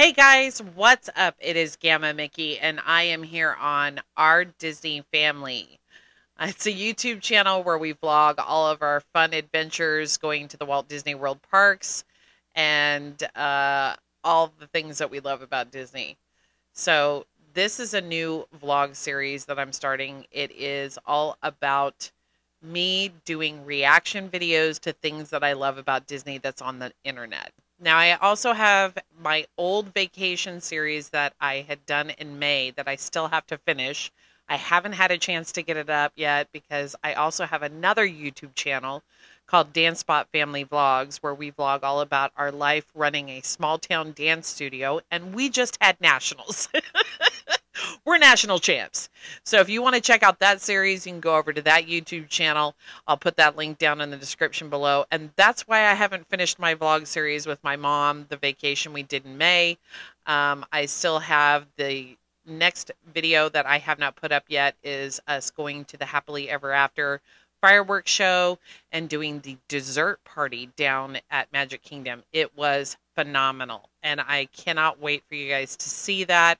Hey guys, what's up? It is Gamma Mickey, and I am here on Our Disney Family. It's a YouTube channel where we vlog all of our fun adventures going to the Walt Disney World parks and uh, all the things that we love about Disney. So, this is a new vlog series that I'm starting. It is all about me doing reaction videos to things that I love about Disney that's on the internet. Now, I also have my old vacation series that I had done in May that I still have to finish. I haven't had a chance to get it up yet because I also have another YouTube channel called Dance Spot Family Vlogs where we vlog all about our life running a small town dance studio and we just had nationals. we're national champs. So if you want to check out that series, you can go over to that YouTube channel. I'll put that link down in the description below. And that's why I haven't finished my vlog series with my mom, the vacation we did in May. Um, I still have the next video that I have not put up yet is us going to the Happily Ever After fireworks show and doing the dessert party down at Magic Kingdom. It was phenomenal. And I cannot wait for you guys to see that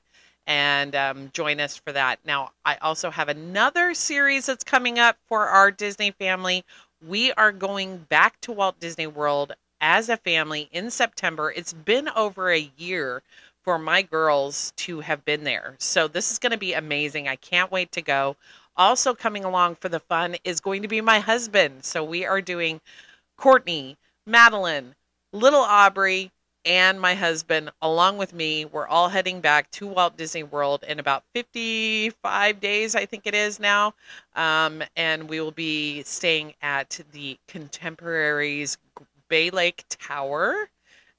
and um, join us for that. Now, I also have another series that's coming up for our Disney family. We are going back to Walt Disney World as a family in September. It's been over a year for my girls to have been there. So this is going to be amazing. I can't wait to go. Also, coming along for the fun is going to be my husband. So we are doing Courtney, Madeline, Little Aubrey, and my husband, along with me, we're all heading back to Walt Disney World in about 55 days, I think it is now. Um, and we will be staying at the Contemporary's Bay Lake Tower.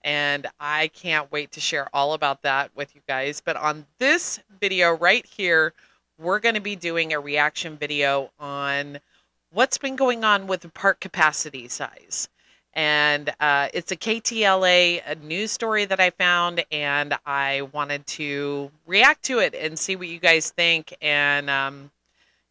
And I can't wait to share all about that with you guys. But on this video right here, we're going to be doing a reaction video on what's been going on with the park capacity size and uh, it's a KTLA a news story that I found, and I wanted to react to it and see what you guys think. And um,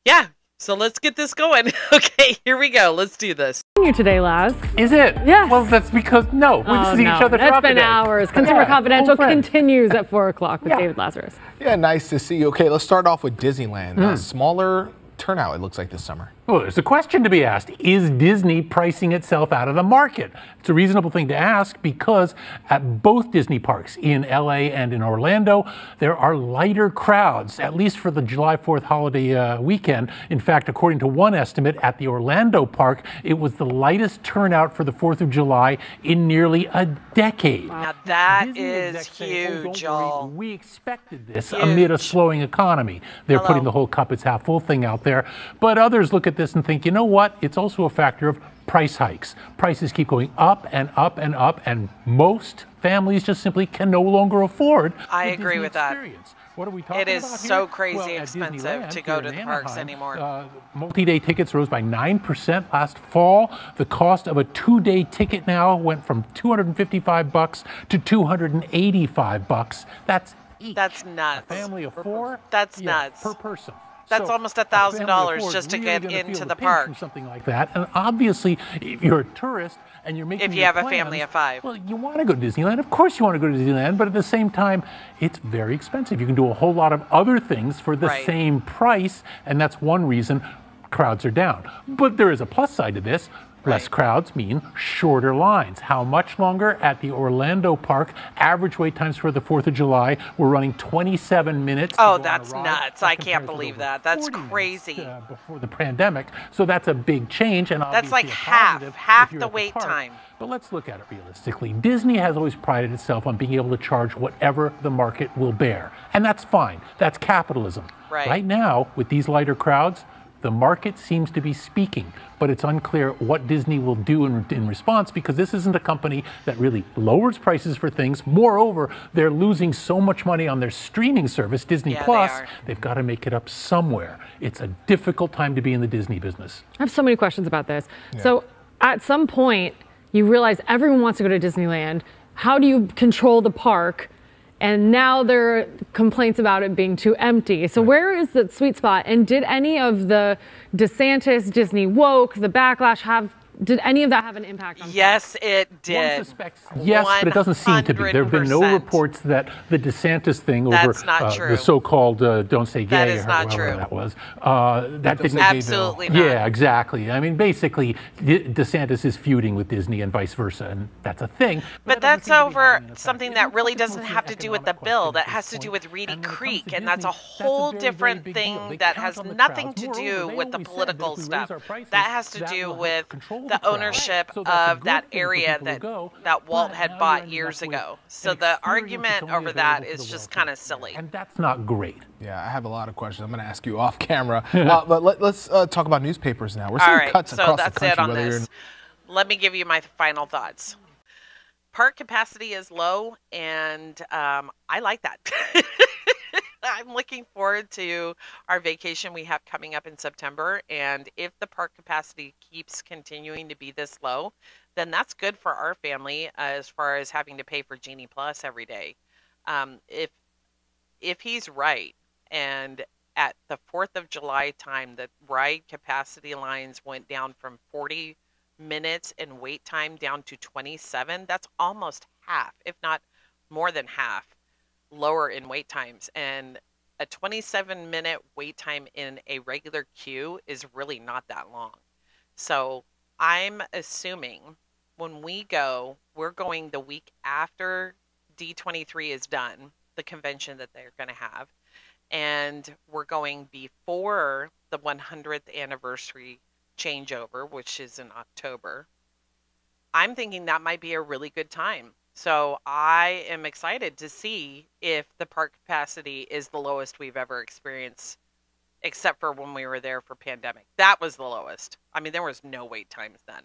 yeah, so let's get this going. okay, here we go. Let's do this. You today, Laz? Is it? Yes. Well, that's because no, we oh, see no. each other. It's been hours. Consumer yeah, Confidential continues at four o'clock with yeah. David Lazarus. Yeah, nice to see you. Okay, let's start off with Disneyland. Mm. Uh, smaller turnout, it looks like this summer. Well, there's a question to be asked. Is Disney pricing itself out of the market? It's a reasonable thing to ask because at both Disney parks, in LA and in Orlando, there are lighter crowds, at least for the July 4th holiday uh, weekend. In fact, according to one estimate at the Orlando park, it was the lightest turnout for the 4th of July in nearly a decade. Now that Disney is huge, y'all. We expected this huge. amid a slowing economy. They're Hello. putting the whole cup is half full thing out there. But others look at this and think, you know what? It's also a factor of price hikes. Prices keep going up and up and up, and most families just simply can no longer afford. I agree Disney with experience. that. What are we talking It is about so crazy well, expensive to go to the Anaheim, parks anymore. Uh, multi-day tickets rose by 9% last fall. The cost of a two-day ticket now went from 255 bucks to 285 bucks. That's each. That's nuts. A family of four? That's nuts. Per person. That's so almost a thousand dollars just to get into the, park. Something like that. And obviously, if you're a tourist and you're making if you have plans, a family of five, well, you want to go to Disneyland. Of course, you want to go to Disneyland, but at the same time, it's very expensive. You can do a whole lot of other things for the right. same price, and that's one reason crowds are down. But there is a plus side to this. Less crowds mean shorter lines. How much longer? At the Orlando Park, average wait times for the 4th of July, we're running 27 minutes. Oh, that's nuts. I can't believe that. That's crazy. Minutes, uh, before the pandemic. So that's a big change. and That's like half, half the wait the time. But let's look at it realistically. Disney has always prided itself on being able to charge whatever the market will bear. And that's fine. That's capitalism. Right. Right now, with these lighter crowds, the market seems to be speaking, but it's unclear what Disney will do in, in, response because this isn't a company that really lowers prices for things. Moreover, they're losing so much money on their streaming service, Disney yeah, Plus, they have got to make it up somewhere. It's a difficult time to be in the Disney business. I have so many questions about this. Yeah. So, at some point, you realize everyone wants to go to Disneyland. How do you control the park? And now there are complaints about it being too empty. So, where is the sweet spot? And did any of the DeSantis, Disney woke, the backlash have did any of that have an impact on Yes, it One did. suspects yes, but it doesn't seem to be. There have been no reports that the DeSantis thing over That's not uh, the so-called uh, "Don't Say Gay" That is or not whatever true. that was, uh, that Don't didn't. Bill. Absolutely not. Yeah, exactly. I mean, basically, DeSantis is feuding with Disney and vice versa, and that's a thing. But that doesn't that's seem to be over having an effect. something that really doesn't have to do with the bill. That has to do with Reedy And when it comes Creek, to and that's a Disney, that's whole very, very different big thing that has nothing crowds. to do they with the political that if we stuff. raise our prices, That has to do with control the the ownership So of that area that go, that Walt had bought years ago. So the argument over that available to is the just kind of silly. And that's not great. Yeah, I have a lot of questions. I'm going to ask you off camera. uh, but let, us uh, talk about newspapers now. We're seeing All right, cuts so across the country. it on whether you're in. Let me give you my final thoughts. Park capacity is low, and um, I like that. I'm looking forward to our vacation we have coming up in September. And if the park capacity keeps continuing to be this low, then that's good for our family uh, as far as having to pay for Genie Plus every day. Um, if if he's right, and at the Fourth of July time, the ride capacity lines went down from 40 minutes in wait time down to 27. That's almost half, if not more than half, lower in wait times. And a 27 minute wait time in a regular queue is really not that long. So I'm assuming when we go, we're going the week after D23 is done, the convention that they're going to have. And we're going before the 100th anniversary changeover, which is in October. I'm thinking that might be a really good time. So I am excited to see if the park capacity is the lowest we've ever experienced, except for when we were there for pandemic. That was the lowest. I mean, there was no wait times then.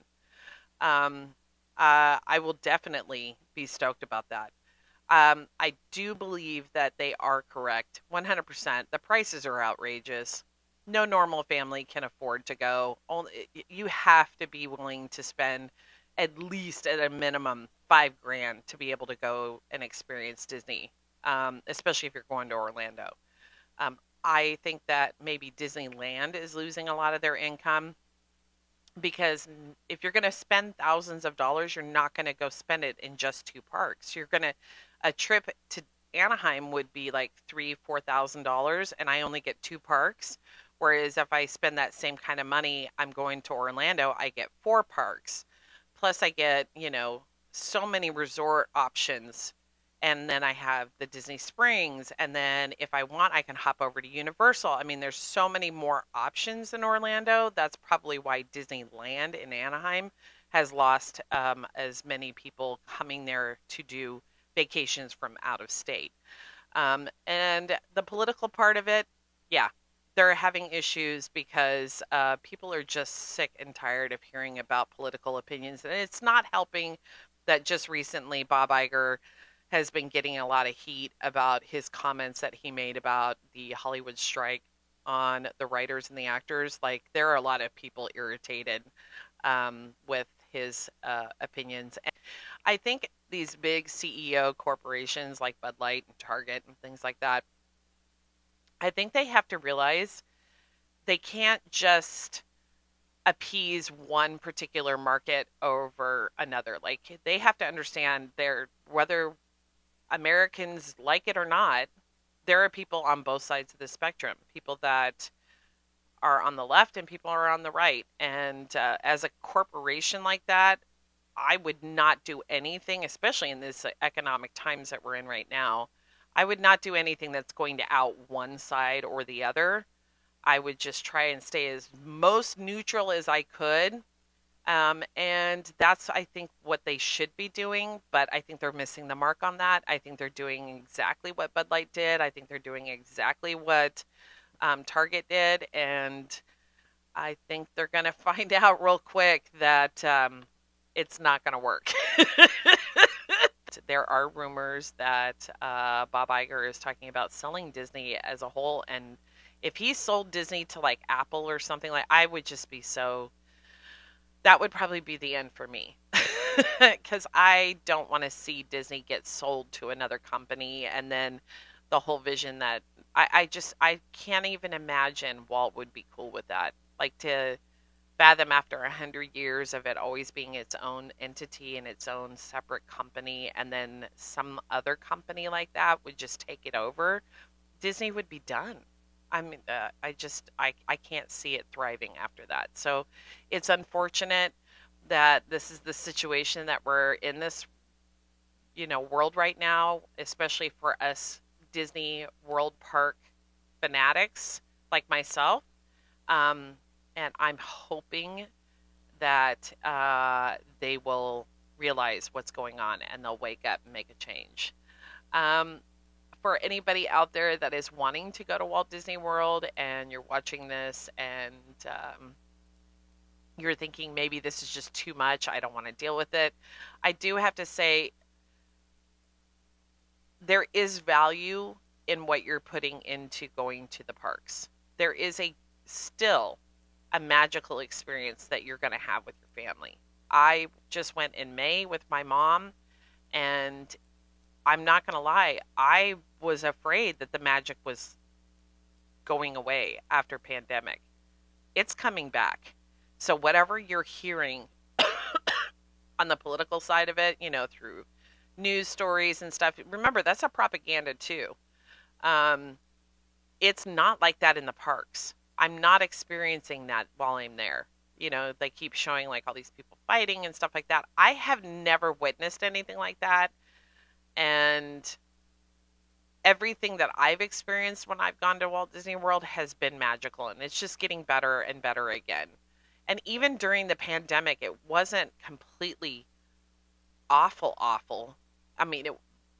Um, uh, I will definitely be stoked about that. Um, I do believe that they are correct 100%. The prices are outrageous. No normal family can afford to go. Only you have to be willing to spend at least at a minimum five grand to be able to go and experience Disney, um, especially if you're going to Orlando. Um, I think that maybe Disneyland is losing a lot of their income because if you're going to spend thousands of dollars, you're not going to go spend it in just two parks. You're going to a trip to Anaheim would be like three, four thousand dollars, and I only get two parks. Whereas if I spend that same kind of money, I'm going to Orlando, I get four parks. Plus, I get, you know, so many resort options. And then I have the Disney Springs. And then if I want, I can hop over to Universal. I mean, there's so many more options in Orlando. That's probably why Disneyland in Anaheim has lost um, as many people coming there to do vacations from out of state. Um, and the political part of it, yeah, they're having issues because uh, people are just sick and tired of hearing about political opinions. And it's not helping that just recently Bob Iger has been getting a lot of heat about his comments that he made about the Hollywood strike on the writers and the actors. Like, there are a lot of people irritated um, with his uh, opinions. And I think these big CEO corporations like Bud Light and Target and things like that, I think they have to realize they can't just appease one particular market over another. Like they have to understand their whether Americans like it or not, there are people on both sides of the spectrum. People that are on the left and people are on the right. And uh, as a corporation like that, I would not do anything, especially in this economic times that we're in right now. I would not do anything that's going to out one side or the other. I would just try and stay as most neutral as I could. Um, and that's, I think, what they should be doing. But I think they're missing the mark on that. I think they're doing exactly what Bud Light did. I think they're doing exactly what um, Target did. And I think they're going to find out real quick that um, it's not going to work. there are rumors that uh, Bob Iger is talking about selling Disney as a whole, and if he sold Disney to like Apple or something like, I would just be so. That would probably be the end for me, because I don't want to see Disney get sold to another company, and then the whole vision that I, I just I can't even imagine Walt would be cool with that. Like to fathom after a hundred years of it always being its own entity and its own separate company, and then some other company like that would just take it over. Disney would be done. I mean, uh, I just I I can't see it thriving after that. So, it's unfortunate that this is the situation that we're in this you know world right now, especially for us Disney World Park fanatics like myself. Um, and I'm hoping that uh, they will realize what's going on and they'll wake up and make a change. Um, for anybody out there that is wanting to go to Walt Disney World and you're watching this and um, you're thinking maybe this is just too much, I don't want to deal with it, I do have to say there is value in what you're putting into going to the parks. There is a still a magical experience that you're going to have with your family. I just went in May with my mom, and I'm not going to lie, I was afraid that the magic was going away after pandemic. It's coming back. So whatever you're hearing on the political side of it, you know, through news stories and stuff, remember that's a propaganda too. Um, it's not like that in the parks. I'm not experiencing that while I'm there. You know, they keep showing like all these people fighting and stuff like that. I have never witnessed anything like that. And everything that I've experienced when I've gone to Walt Disney World has been magical and it's just getting better and better again. And even during the pandemic, it wasn't completely awful, awful. I mean, it,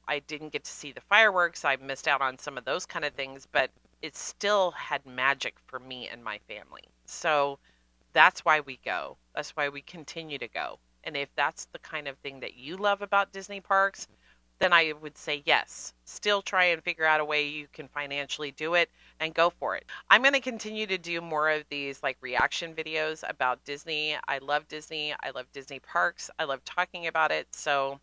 I didn't get to see the fireworks. I missed out on some of those kind of things, but it still had magic for me and my family. So that's why we go. That's why we continue to go. And if that's the kind of thing that you love about Disney parks, then I would say yes. Still try and figure out a way you can financially do it and go for it. I'm going to continue to do more of these like reaction videos about Disney. I love Disney. I love Disney parks. I love talking about it. So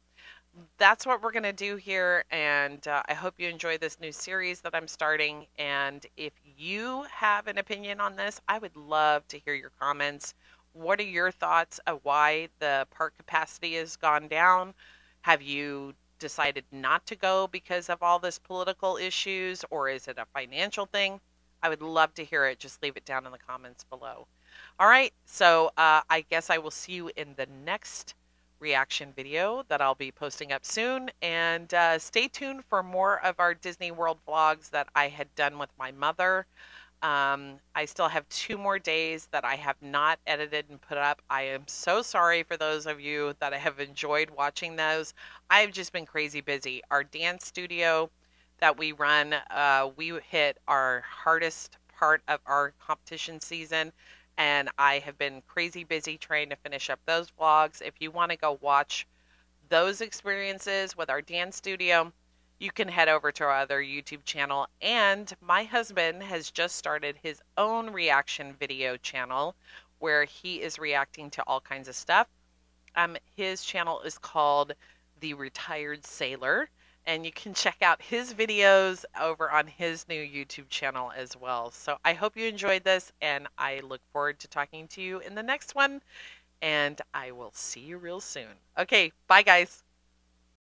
that's what we're going to do here. And uh, I hope you enjoy this new series that I'm starting. And if you have an opinion on this, I would love to hear your comments. What are your thoughts of why the park capacity has gone down? Have you decided not to go because of all this political issues, or is it a financial thing? I would love to hear it. Just leave it down in the comments below. All right, so uh, I guess I will see you in the next reaction video that I'll be posting up soon. And uh, stay tuned for more of our Disney World vlogs that I had done with my mother. Um, I still have two more days that I have not edited and put up. I am so sorry for those of you that have enjoyed watching those. I've just been crazy busy. Our dance studio that we run, uh, we hit our hardest part of our competition season and I have been crazy busy trying to finish up those vlogs. If you want to go watch those experiences with our dance studio, you can head over to our other YouTube channel. And my husband has just started his own reaction video channel where he is reacting to all kinds of stuff. Um, his channel is called The Retired Sailor and you can check out his videos over on his new YouTube channel as well. So I hope you enjoyed this, and I look forward to talking to you in the next one, and I will see you real soon. Okay, bye guys.